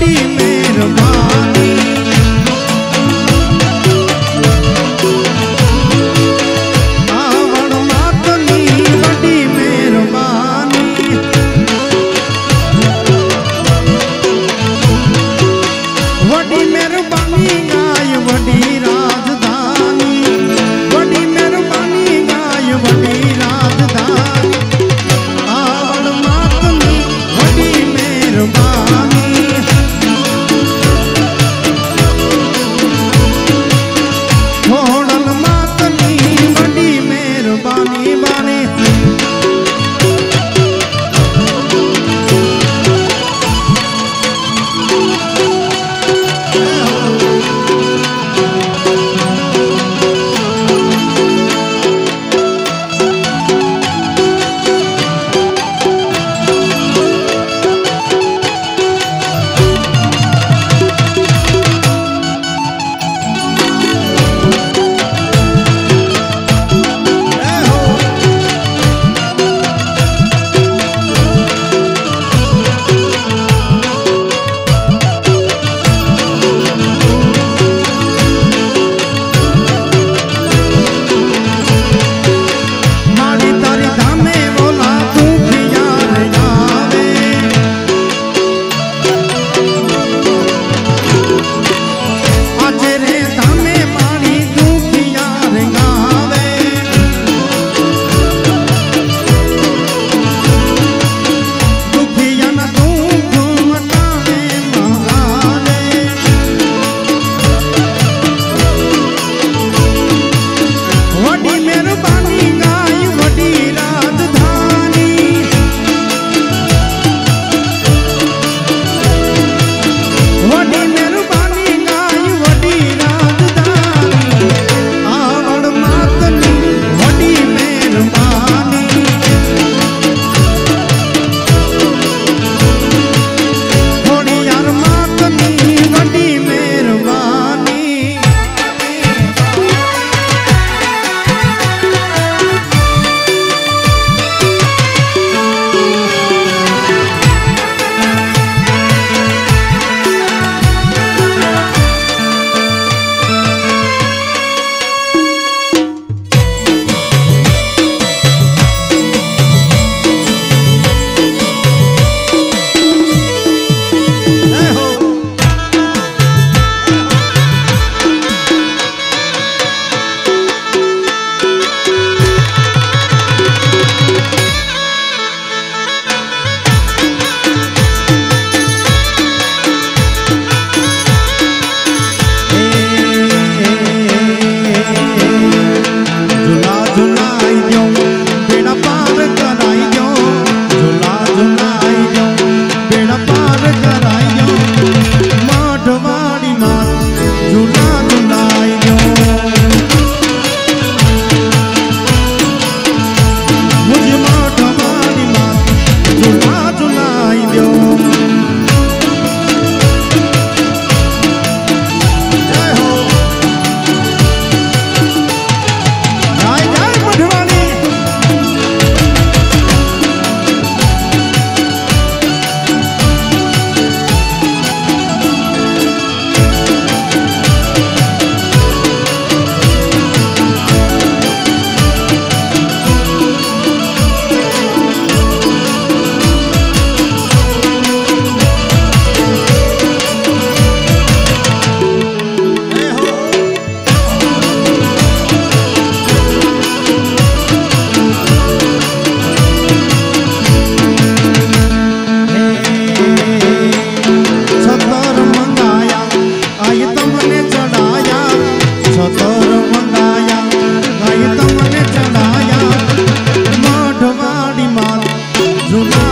Dime